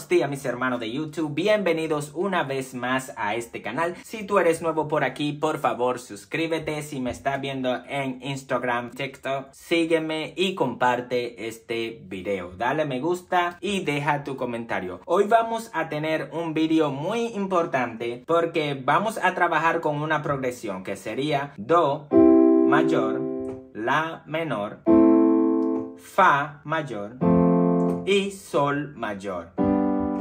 Buenos días mis hermanos de YouTube, bienvenidos una vez más a este canal. Si tú eres nuevo por aquí, por favor suscríbete. Si me estás viendo en Instagram, TikTok, sígueme y comparte este video. Dale me gusta y deja tu comentario. Hoy vamos a tener un video muy importante porque vamos a trabajar con una progresión que sería Do mayor, La menor, Fa mayor y Sol mayor.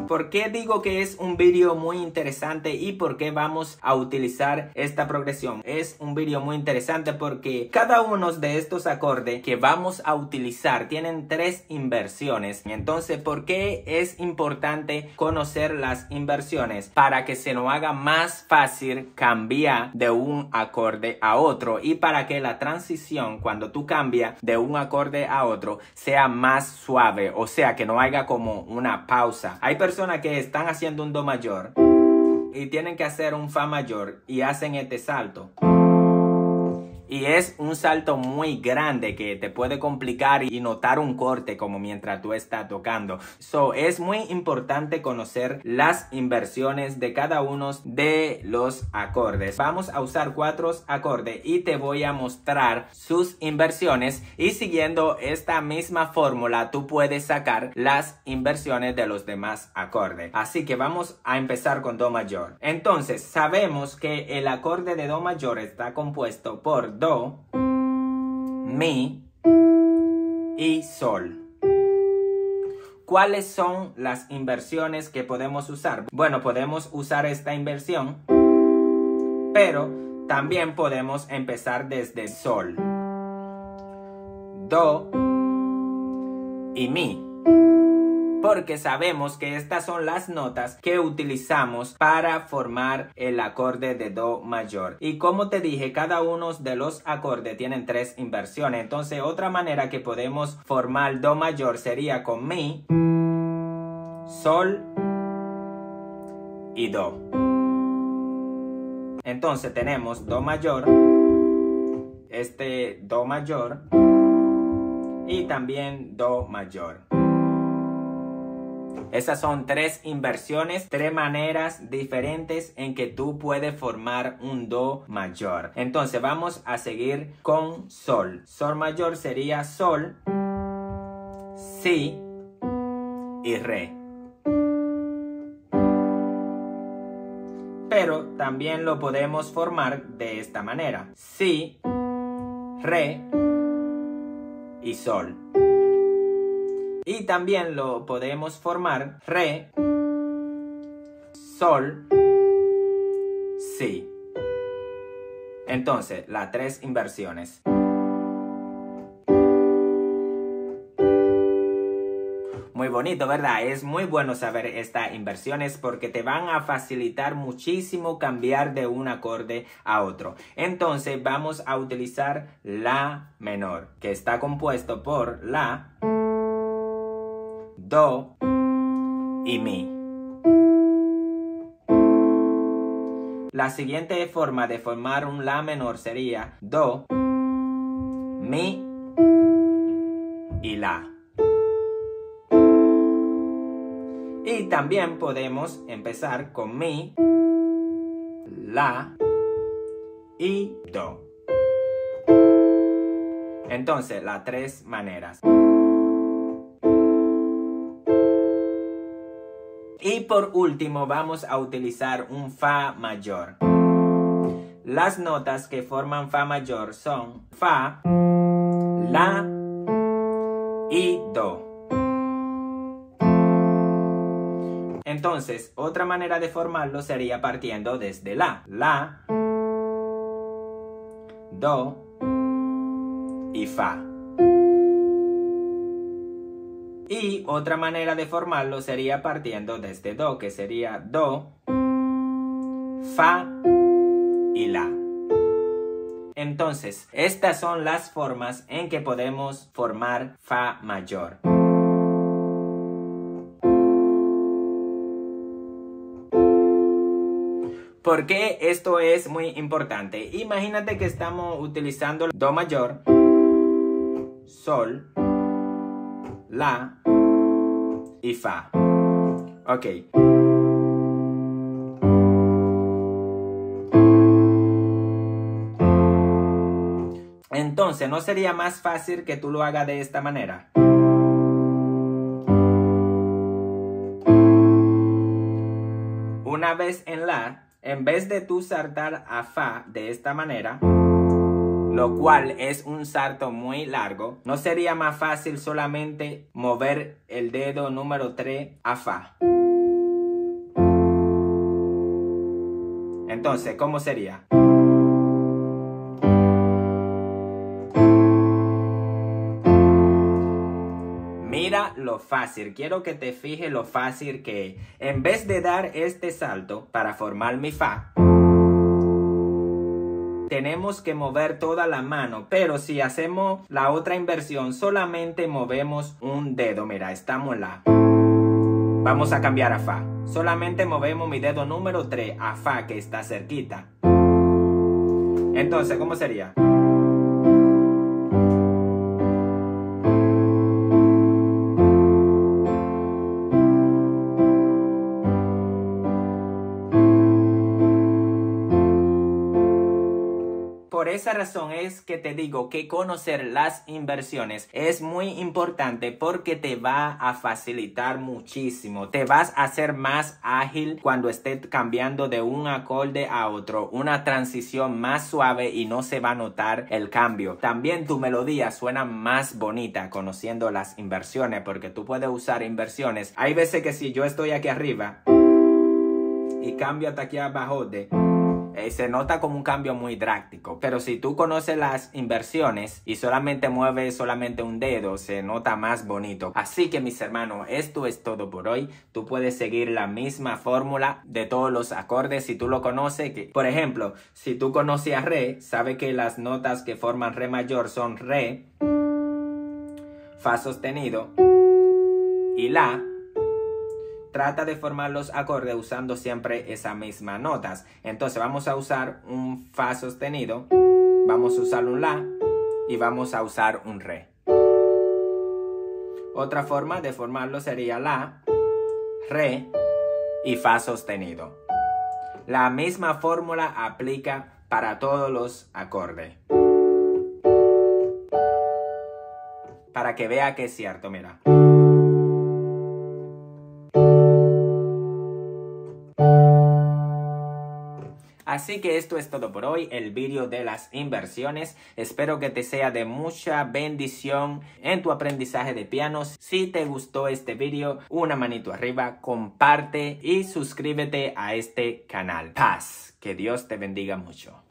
¿Por qué digo que es un vídeo muy interesante y por qué vamos a utilizar esta progresión? Es un vídeo muy interesante porque cada uno de estos acordes que vamos a utilizar tienen tres inversiones. Entonces, ¿por qué es importante conocer las inversiones? Para que se nos haga más fácil cambiar de un acorde a otro y para que la transición cuando tú cambias de un acorde a otro sea más suave, o sea, que no haya como una pausa. Hay personas que están haciendo un do mayor y tienen que hacer un fa mayor y hacen este salto y es un salto muy grande que te puede complicar y notar un corte como mientras tú estás tocando. So, es muy importante conocer las inversiones de cada uno de los acordes. Vamos a usar cuatro acordes y te voy a mostrar sus inversiones y siguiendo esta misma fórmula tú puedes sacar las inversiones de los demás acordes. Así que vamos a empezar con Do mayor. Entonces, sabemos que el acorde de Do mayor está compuesto por do, mi y sol. ¿Cuáles son las inversiones que podemos usar? Bueno, podemos usar esta inversión, pero también podemos empezar desde sol, do y mi porque sabemos que estas son las notas que utilizamos para formar el acorde de Do mayor. Y como te dije, cada uno de los acordes tienen tres inversiones. Entonces, otra manera que podemos formar Do mayor sería con Mi, Sol y Do. Entonces tenemos Do mayor, este Do mayor y también Do mayor. Esas son tres inversiones, tres maneras diferentes en que tú puedes formar un Do mayor. Entonces vamos a seguir con Sol. Sol mayor sería Sol, Si y Re. Pero también lo podemos formar de esta manera. Si, Re y Sol. Y también lo podemos formar re, sol, si. Entonces, las tres inversiones. Muy bonito, ¿verdad? Es muy bueno saber estas inversiones porque te van a facilitar muchísimo cambiar de un acorde a otro. Entonces vamos a utilizar la menor, que está compuesto por la, do y mi. La siguiente forma de formar un la menor sería do, mi y la. Y también podemos empezar con mi, la y do. Entonces, las tres maneras. Y por último vamos a utilizar un Fa mayor. Las notas que forman Fa mayor son Fa, La y Do. Entonces, otra manera de formarlo sería partiendo desde La. La, Do y Fa. Y otra manera de formarlo sería partiendo de este Do, que sería Do, Fa y La. Entonces, estas son las formas en que podemos formar Fa mayor. ¿Por qué esto es muy importante? Imagínate que estamos utilizando Do mayor, Sol, La y Fa. Ok. Entonces, ¿no sería más fácil que tú lo hagas de esta manera? Una vez en la, en vez de tú saltar a fa de esta manera, lo cual es un salto muy largo, ¿no sería más fácil solamente mover el dedo número 3 a fa? Entonces, ¿cómo sería? Mira lo fácil, quiero que te fijes lo fácil que en vez de dar este salto para formar mi fa, tenemos que mover toda la mano, pero si hacemos la otra inversión, solamente movemos un dedo. Mira, estamos la. Vamos a cambiar a fa. Solamente movemos mi dedo número 3 a fa que está cerquita. Entonces, ¿cómo sería? Esa razón es que te digo que conocer las inversiones es muy importante porque te va a facilitar muchísimo. Te vas a hacer más ágil cuando estés cambiando de un acorde a otro. Una transición más suave y no se va a notar el cambio. También tu melodía suena más bonita conociendo las inversiones porque tú puedes usar inversiones. Hay veces que si yo estoy aquí arriba y cambio hasta aquí abajo de eh, se nota como un cambio muy drástico. Pero si tú conoces las inversiones y solamente mueves solamente un dedo, se nota más bonito. Así que mis hermanos, esto es todo por hoy. Tú puedes seguir la misma fórmula de todos los acordes si tú lo conoces. Que, por ejemplo, si tú conoces a re, sabe que las notas que forman re mayor son re, fa sostenido y la trata de formar los acordes usando siempre esas mismas notas. Entonces vamos a usar un Fa sostenido, vamos a usar un La y vamos a usar un Re. Otra forma de formarlo sería La, Re y Fa sostenido. La misma fórmula aplica para todos los acordes. Para que vea que es cierto, mira. Así que esto es todo por hoy, el vídeo de las inversiones. Espero que te sea de mucha bendición en tu aprendizaje de pianos. Si te gustó este vídeo, una manito arriba, comparte y suscríbete a este canal. Paz, que Dios te bendiga mucho.